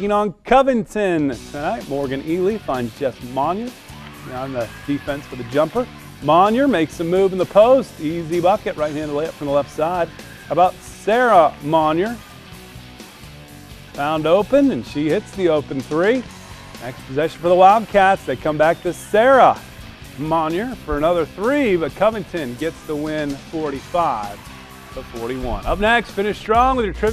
On Covington tonight. Morgan Ely finds Jess Monier on the defense for the jumper. Monier makes a move in the post. Easy bucket, right-handed layup from the left side. How about Sarah Monier? Found open, and she hits the open three. Next possession for the Wildcats. They come back to Sarah Monier for another three, but Covington gets the win 45 to 41. Up next, finish strong with your trivia.